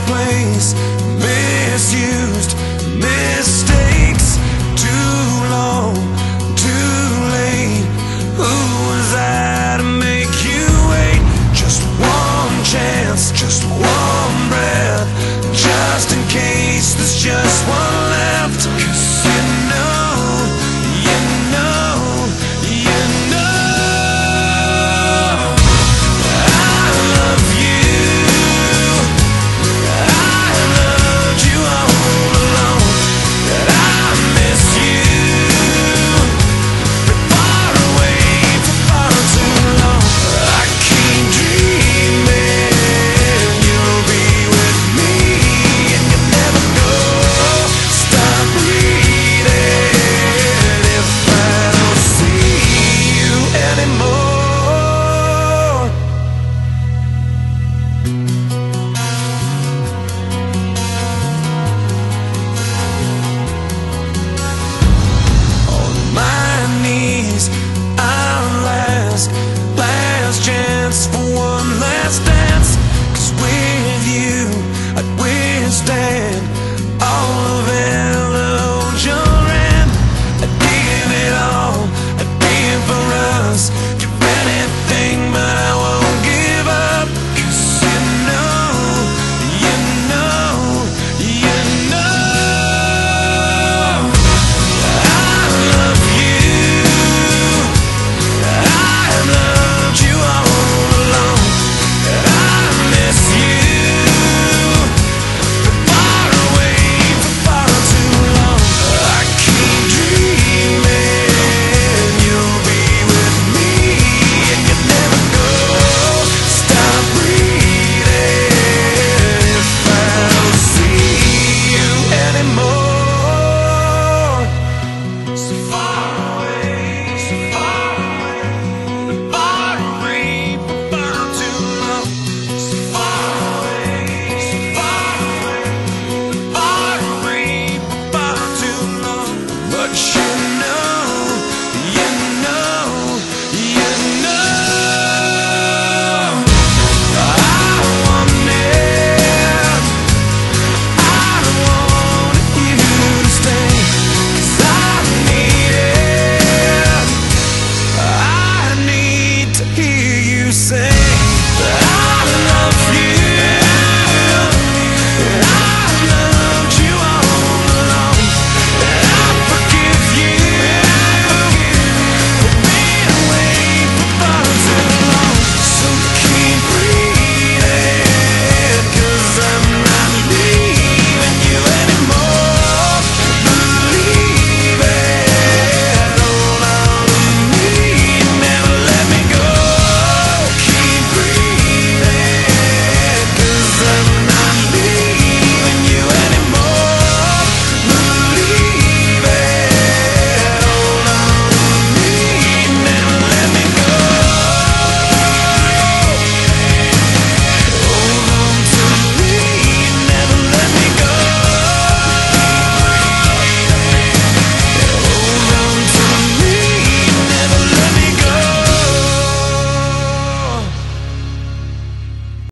this place misused, misunderstood.